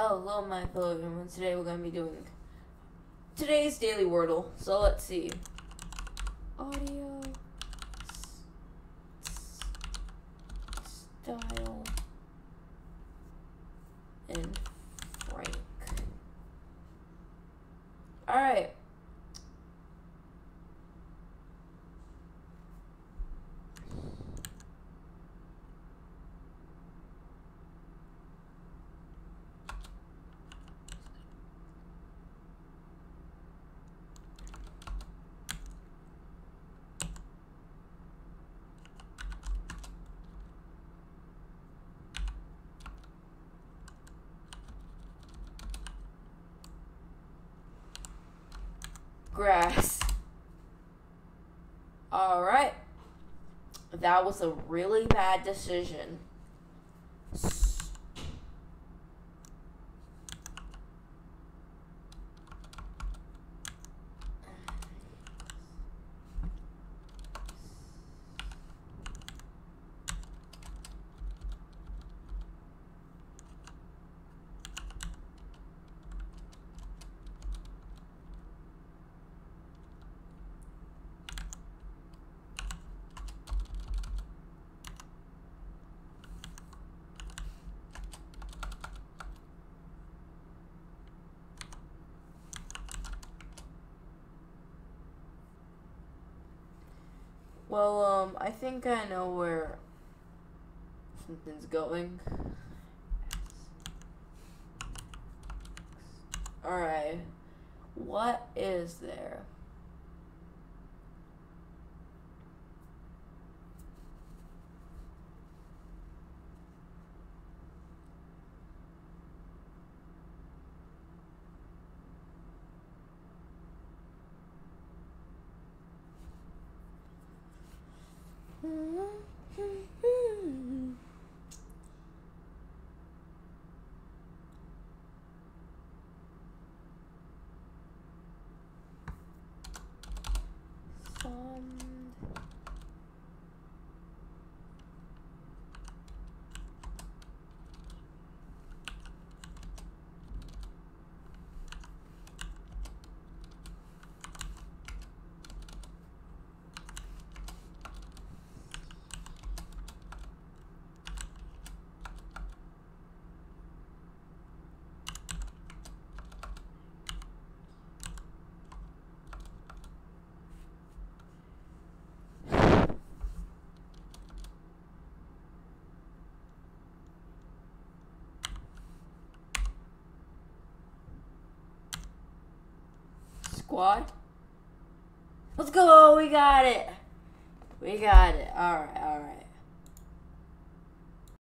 Hello, my fellow humans. Today we're going to be doing today's daily Wordle. So let's see. Audio. Style. And Frank. Alright. Grass. Alright. That was a really bad decision. Well, um, I think I know where something's going. Alright. What is there? Squad. Let's go. We got it. We got it. All right. All right.